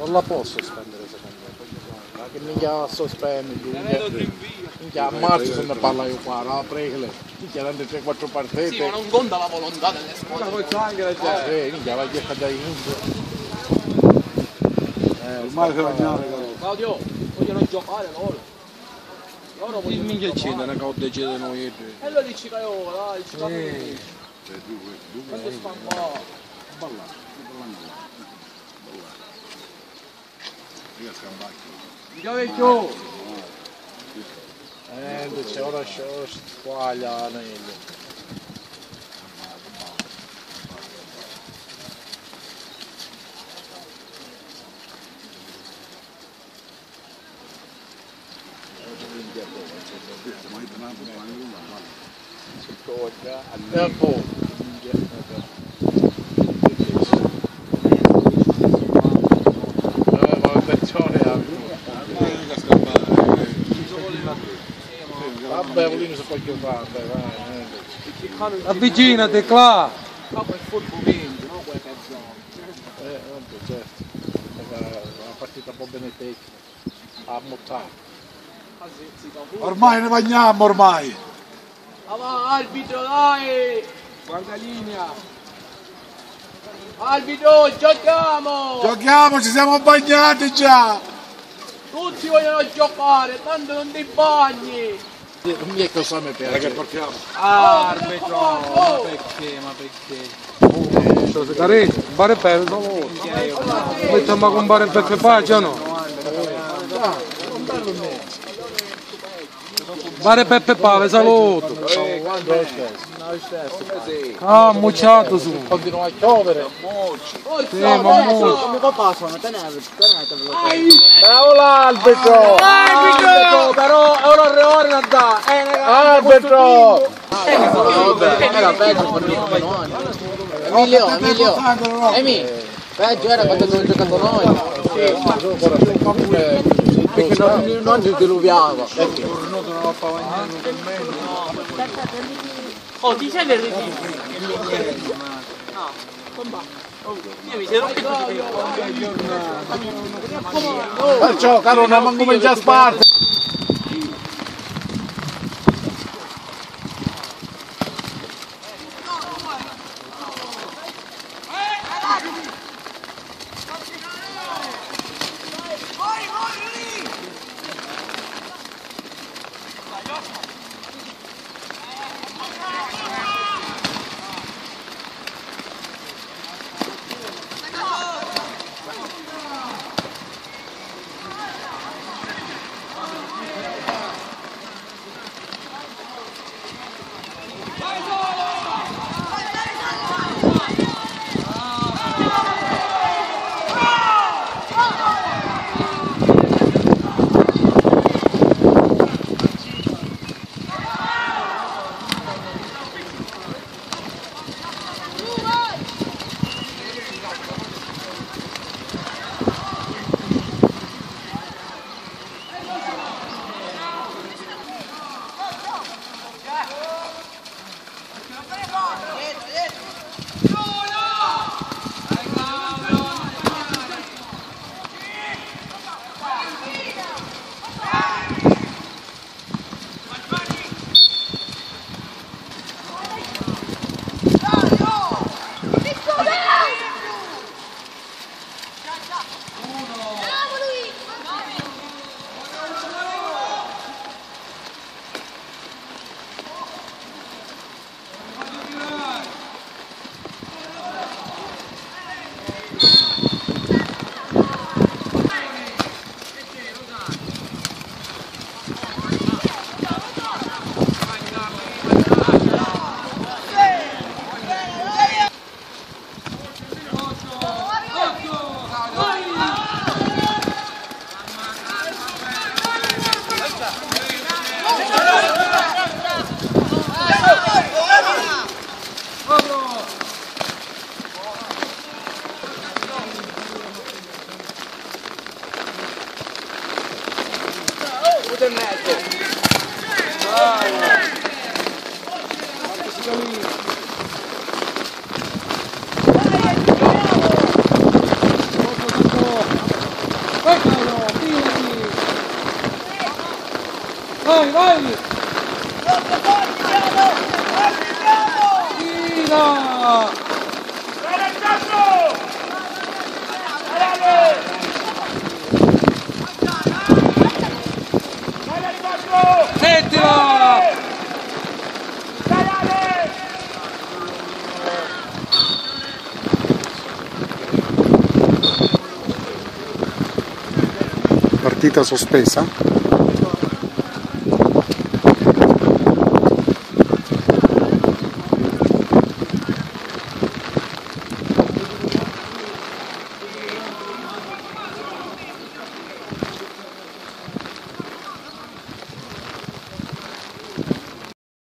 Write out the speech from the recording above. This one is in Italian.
Non la posso spendere secondo me. Ma che minchia sto spendendo? Minchia a marzo se ne parla io qua, no? Pregale. Minchia dando 3-4 partite. Sì, ma non conta la volontà delle squadre. Ma poi anche la gente. Eh, minchia vai a cambiare inizio. Eh, Ormai si bagnare, Claudio, vogliono giocare loro. Loro Che vogliono minchia c'è da che ho deciso noi? E lo dici che io, dai, ci sta Eh. Quando sta qua? Mica vecchio! Eh, c'è ora squaglia meglio. E poi, eh, ma attenzione a Vabbè, volino se puoi giocare, vai. eh. Avvicinati, Cla! Capo è furbo 20, no? Quelle cazzate. Eh, vabbè, certo. Perché Una partita un po' bene tecnica. A mottare. Ah, si. Ormai ne bagniamo ormai! Ah, va, arbitro, dai! Guarda linea! Arbitro, giochiamo! Giochiamo, ci siamo bagnati già! Tutti vogliono giocare, tanto non ti bagni! Non mi è cosa mi piace. portiamo? Arbitro, ma perché, ma perché? Cari, bare perdo! Mettiamo con bare Peppe Pace o no? Bare Peppe Pave, saluto! È? Ah, mucciato su! Continua a piovere. Sì, ma mo- Come papà sono, tenete, tenetevelo. Bravo l'arbitro! Arbitro, però è ora tre ore da da! Eh, Arbitro! Era peggio con noi. Emilio, Emilio. Emi, peggio era quando abbiamo giocato noi. Perché non, non ci diluviava. Oh, ti sei verde No, io mi sei rotto Perciò, caro, non comincia a minuto e mezzo. Bravo. Quanto si cammina? Vai, vai! Forte, forte, Piano! Forte, Piano! Fila! Partita sospesa.